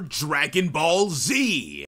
Dragon Ball Z.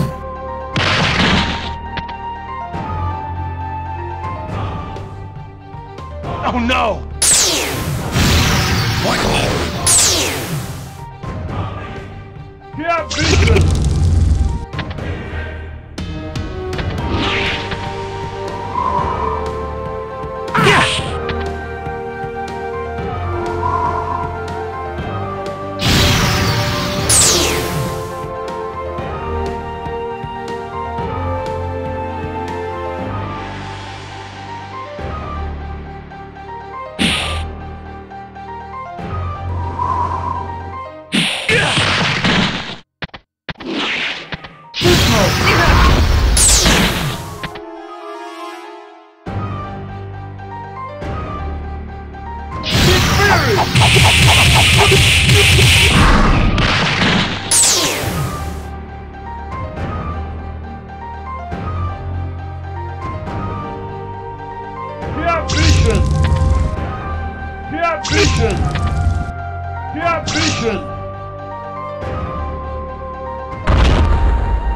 Oh no! You have vision! You have vision! You have vision! You have vision!